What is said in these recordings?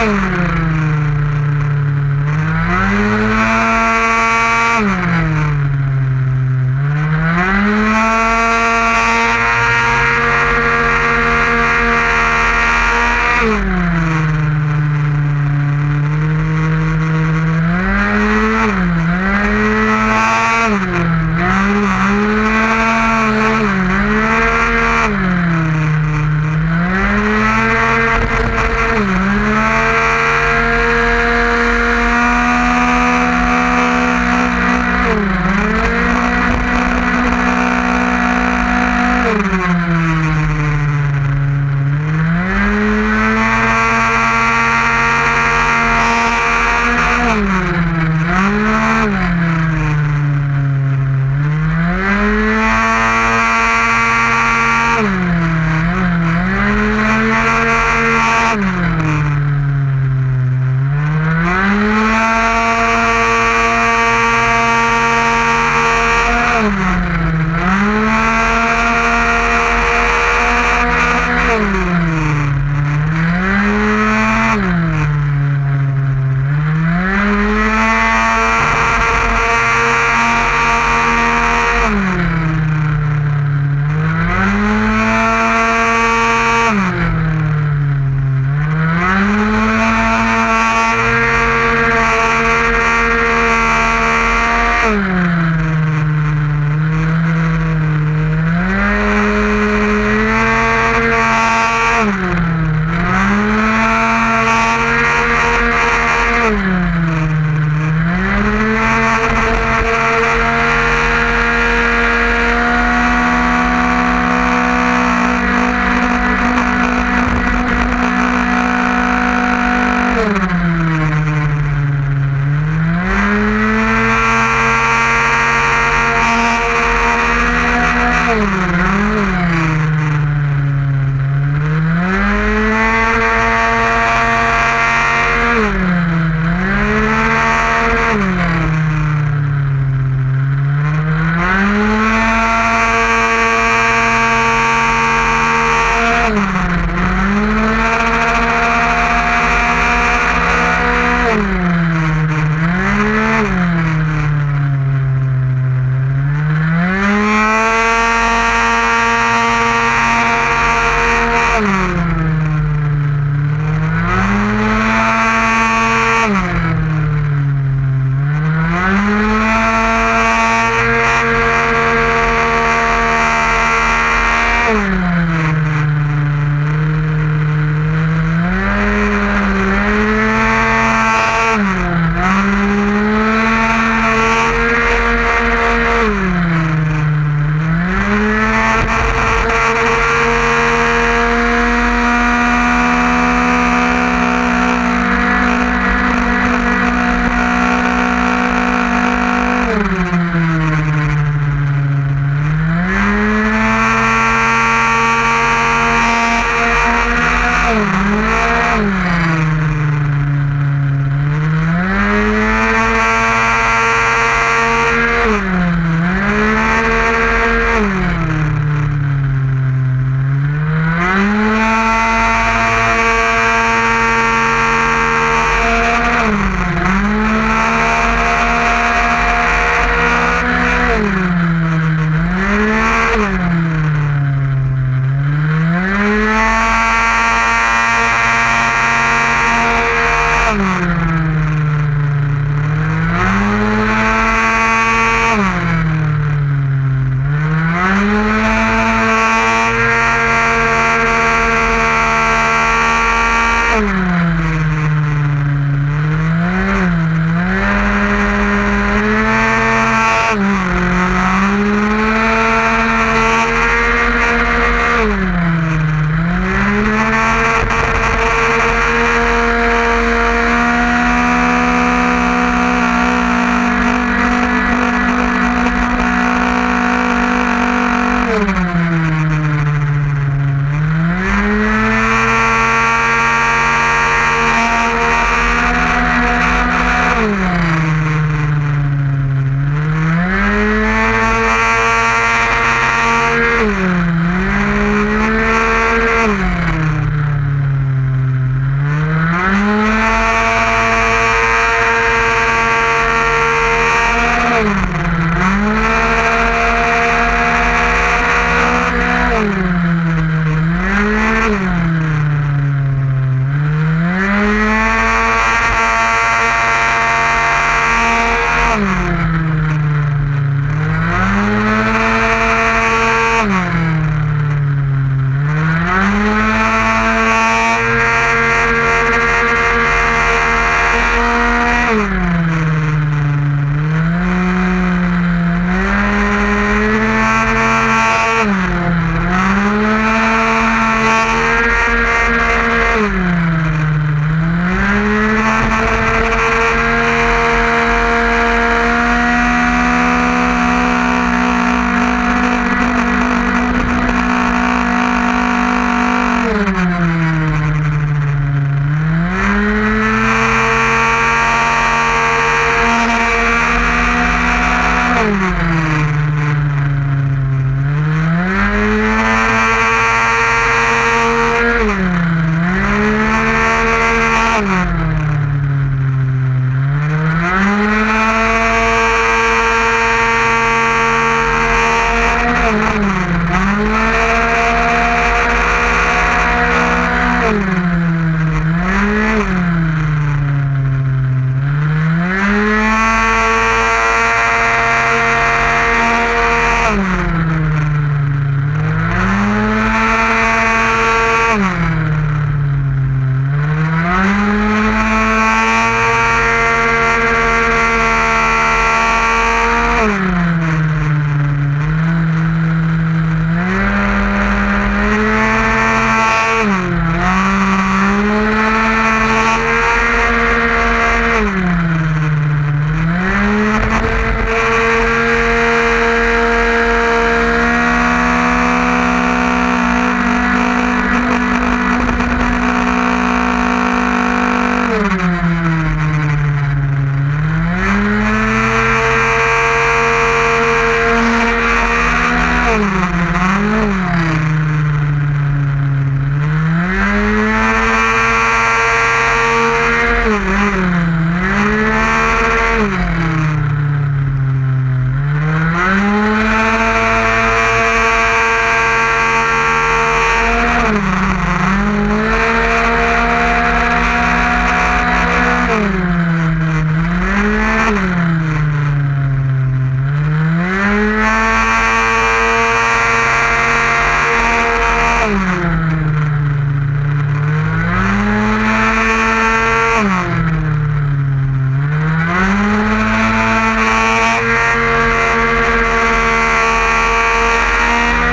Wow.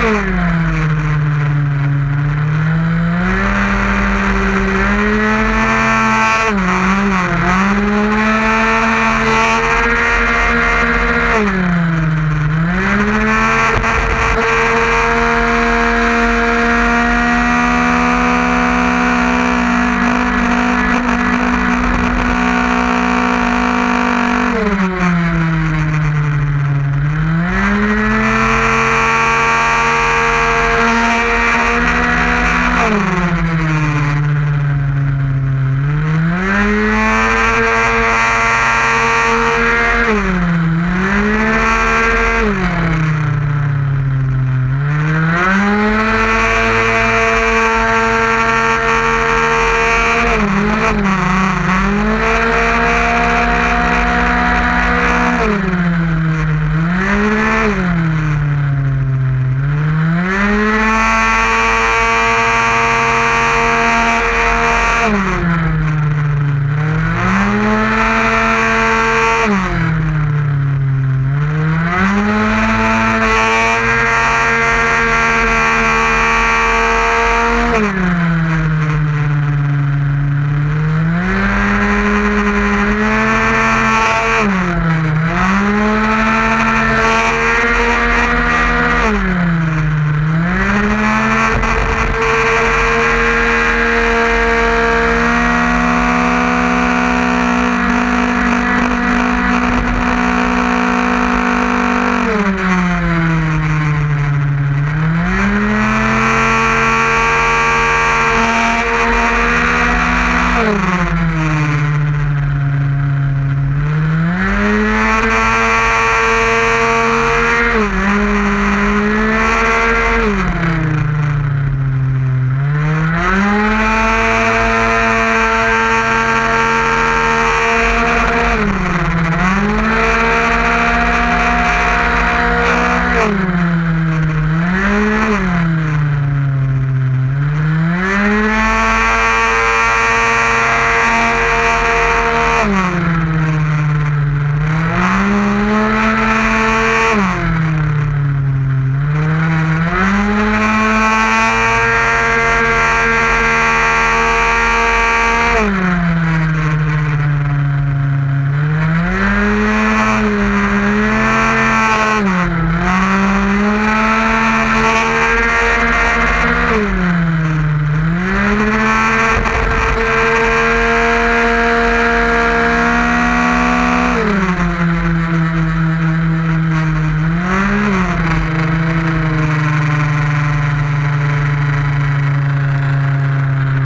Yeah.